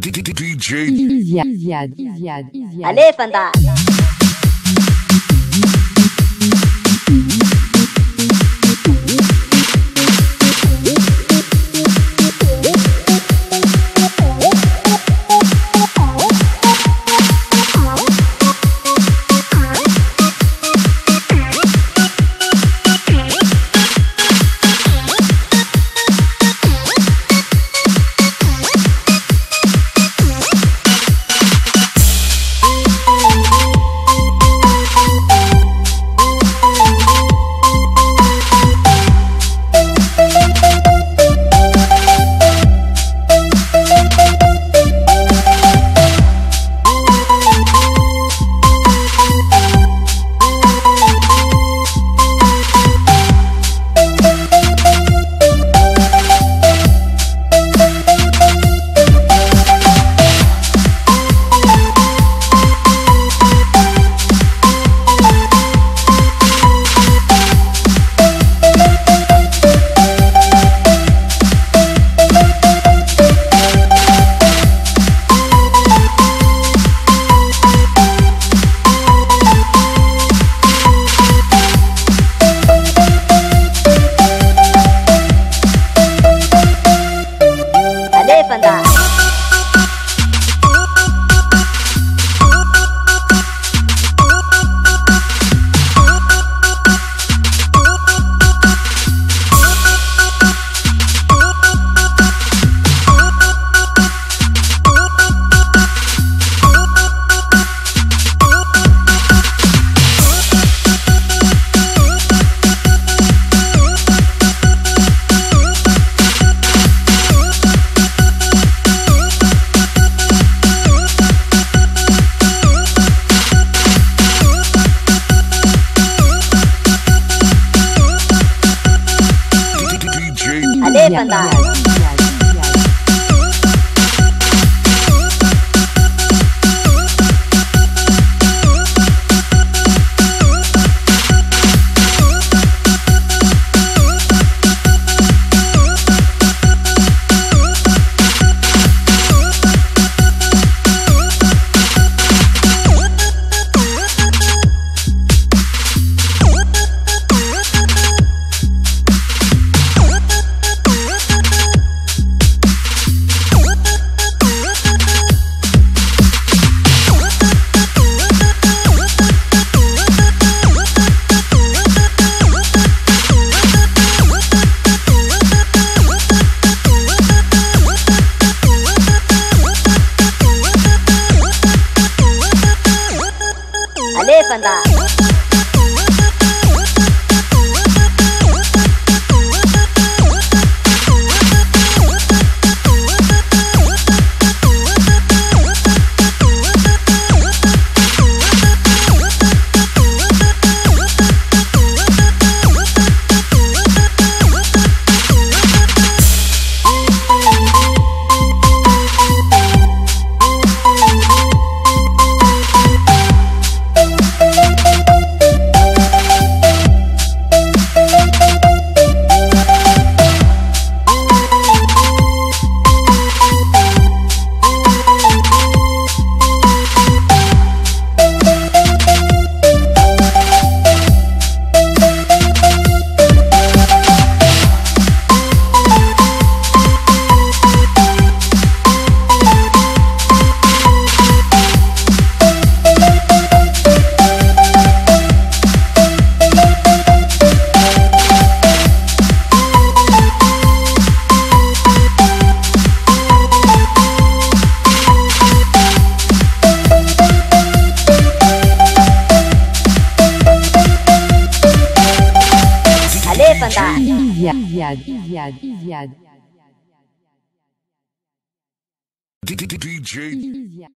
DJ Alefa nda. DJ Allez, Iliad. DJ Iliad.